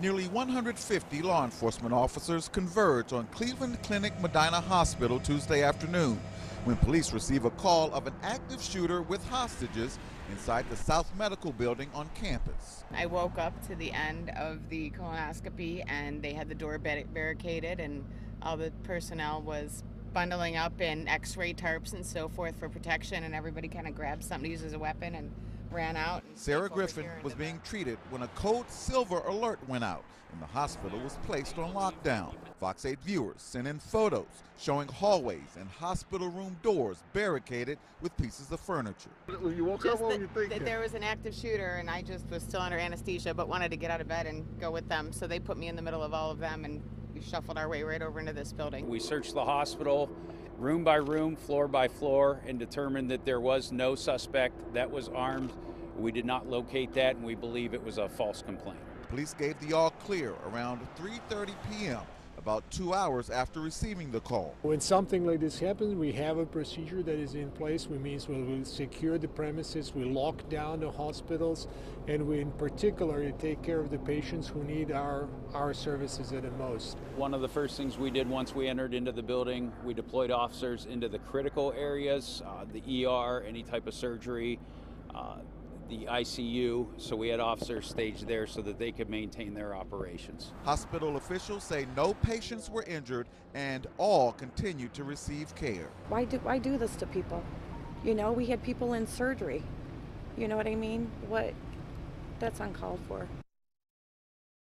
Nearly 150 law enforcement officers converge on Cleveland Clinic Medina Hospital Tuesday afternoon when police receive a call of an active shooter with hostages inside the South Medical Building on campus. I woke up to the end of the colonoscopy and they had the door barricaded and all the personnel was bundling up in x-ray tarps and so forth for protection and everybody kind of grabbed something to use as a weapon and ran out. Sarah Griffin was being the... treated when a code silver alert went out and the hospital was placed on lockdown. Fox 8 viewers sent in photos showing hallways and hospital room doors barricaded with pieces of furniture. You woke just up, what were you thinking? That there was an active shooter and I just was still under anesthesia but wanted to get out of bed and go with them. So they put me in the middle of all of them and we shuffled our way right over into this building. We searched the hospital room by room, floor by floor, and determined that there was no suspect that was armed. We did not locate that, and we believe it was a false complaint. Police gave the all clear around 3:30 p.m about two hours after receiving the call. When something like this happens, we have a procedure that is in place. We means we will secure the premises, we lock down the hospitals, and we in particular take care of the patients who need our, our services at the most. One of the first things we did once we entered into the building, we deployed officers into the critical areas, uh, the ER, any type of surgery, uh, the ICU, so we had officers staged there so that they could maintain their operations. Hospital officials say no patients were injured and all continued to receive care. Why do why do this to people? You know, we had people in surgery. You know what I mean? What that's uncalled for.